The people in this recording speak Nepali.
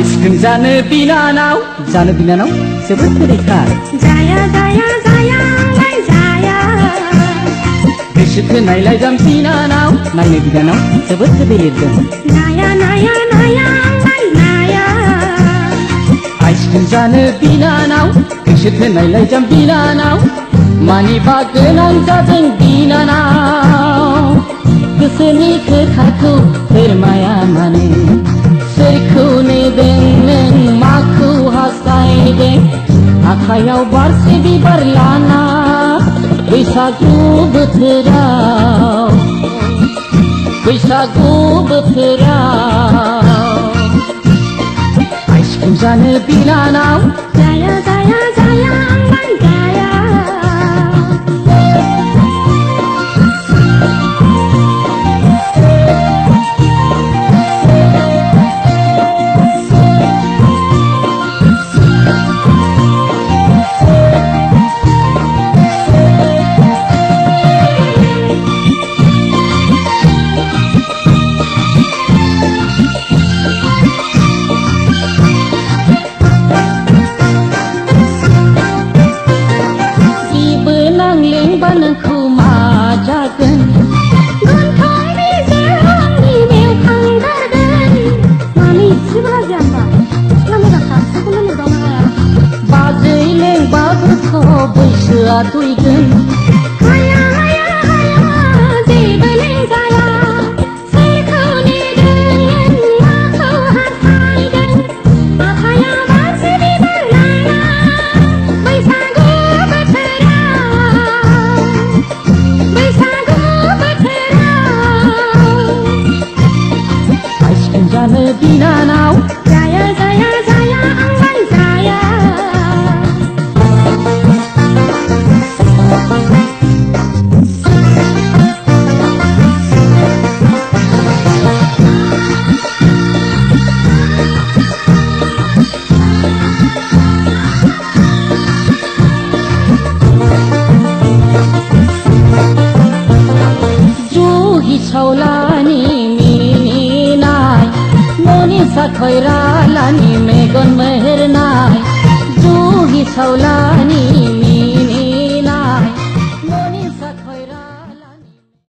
आइसक्रिम जानो बिनानाव जानो बिनानाव जोबोद गोदैथार जाया जाया जाया जाया। गोसो थोनायलाय जाम बिनानाव नायनो बिनानाव जोबोद गोदै लिरदों नाया नाया नाया नाया। आइसक्रिम जानो बिनानाव गोसो थोनायलाय जाम बिनानाव मानिबा गोनां जादों बिनानाव गोसोनि खोथाखौ फोरमाया। Acaiau barse di barlana Visagu bătârau Visagu bătârau Ai scuza-ne bilanau Da, da, da नांलेंबा नोंखौ मा जागोन गन्थं बिजों आंनि मेव थांगारगोन मानो इसेबो लाजिया होमबा सिख्ला मोजां सासेखौनो नुदावनो हाया बाजै मनिसा खैरालानि मेगन मेहेरनाय जुहि सौला